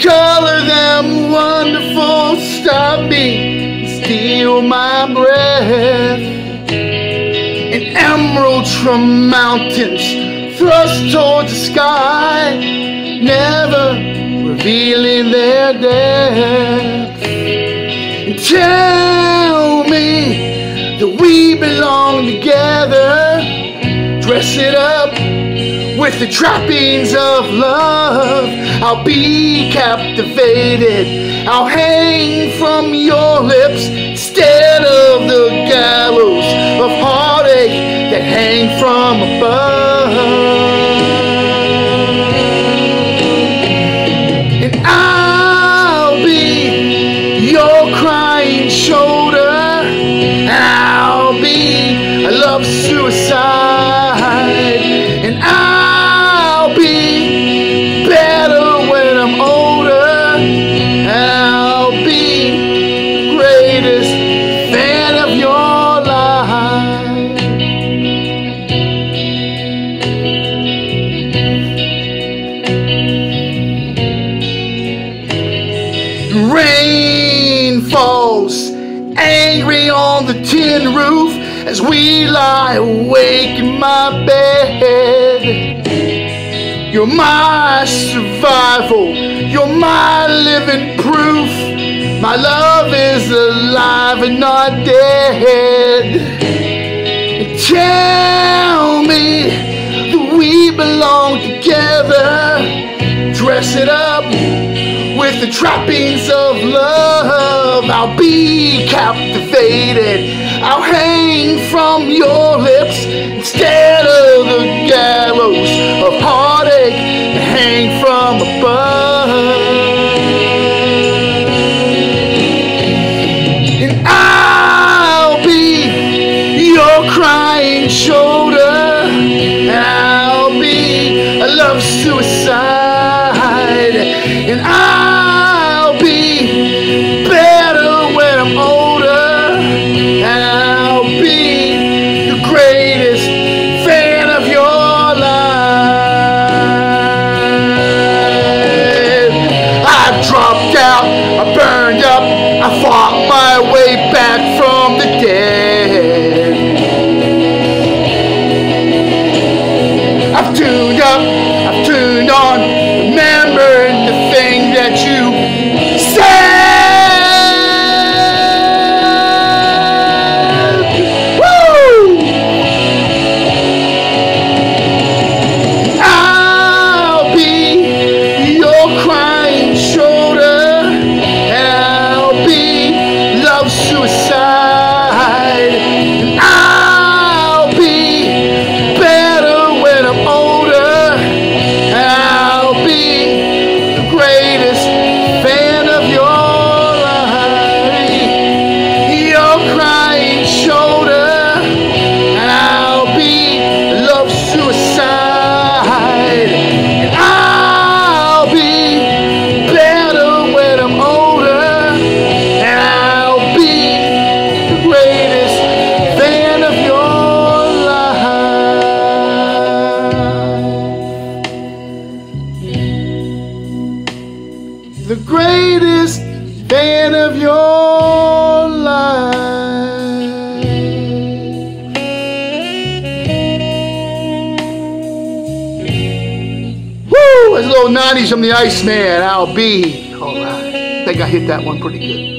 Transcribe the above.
color them wonderful, stop me, steal my breath. In emerald from mountains thrust towards the sky, never revealing their depth. And tell me that we belong together, dress it up with the trappings of love. I'll be captivated. I'll hang from your lips instead of the gallows of heartache that hang from above. And I'll be your crying shoulder. I'll be a love suicide. Rain falls angry on the tin roof as we lie awake in my bed. You're my survival, you're my living proof. My love is alive and not dead. Tell me that we belong together. Dress it up with the trappings of love. I'll be captivated. I'll hang from your lips instead of the gallows of heartache that hang from above. And I'll be your crying shoulder. And I'll be a love suicide. And I'll There's a little 90s from the Iceman. I'll be. All oh, right. I think I hit that one pretty good.